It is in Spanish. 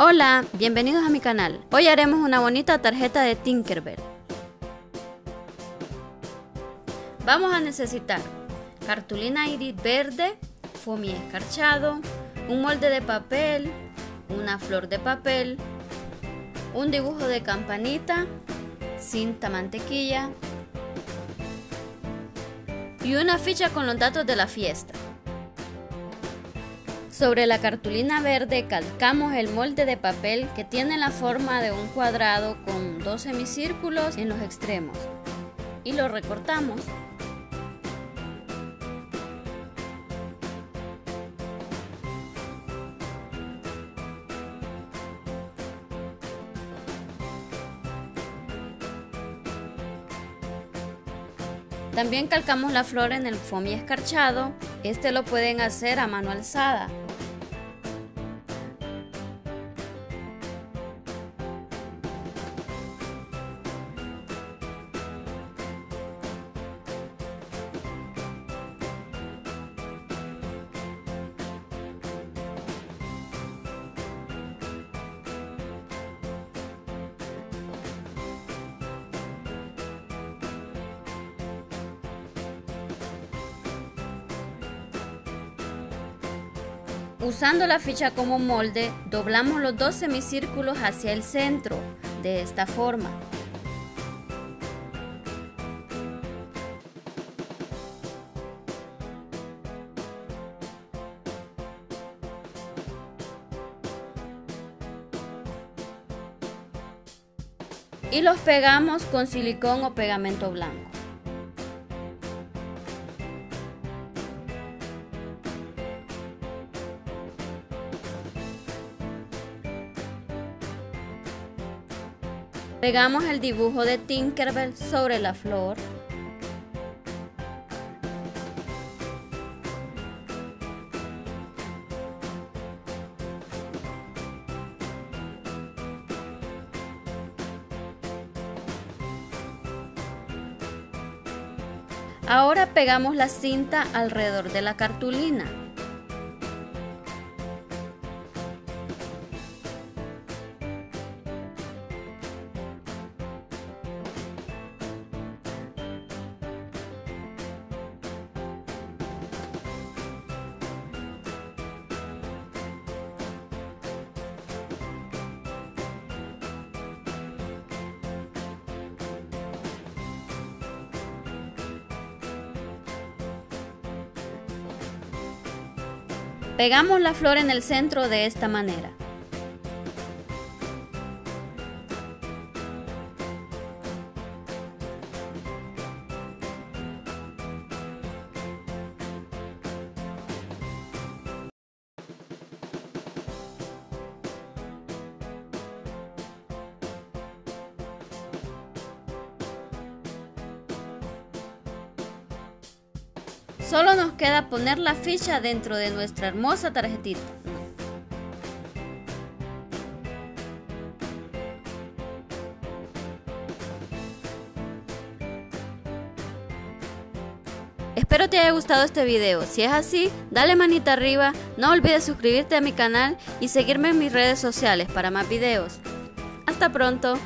Hola, bienvenidos a mi canal. Hoy haremos una bonita tarjeta de Tinkerbell. Vamos a necesitar cartulina iris verde, foamy escarchado, un molde de papel, una flor de papel, un dibujo de campanita, cinta mantequilla y una ficha con los datos de la fiesta. Sobre la cartulina verde calcamos el molde de papel que tiene la forma de un cuadrado con dos semicírculos en los extremos y lo recortamos. También calcamos la flor en el foamy escarchado, este lo pueden hacer a mano alzada. Usando la ficha como molde, doblamos los dos semicírculos hacia el centro, de esta forma. Y los pegamos con silicón o pegamento blanco. Pegamos el dibujo de Tinkerbell sobre la flor. Ahora pegamos la cinta alrededor de la cartulina. Pegamos la flor en el centro de esta manera. Solo nos queda poner la ficha dentro de nuestra hermosa tarjetita. Espero te haya gustado este video, si es así, dale manita arriba, no olvides suscribirte a mi canal y seguirme en mis redes sociales para más videos. Hasta pronto.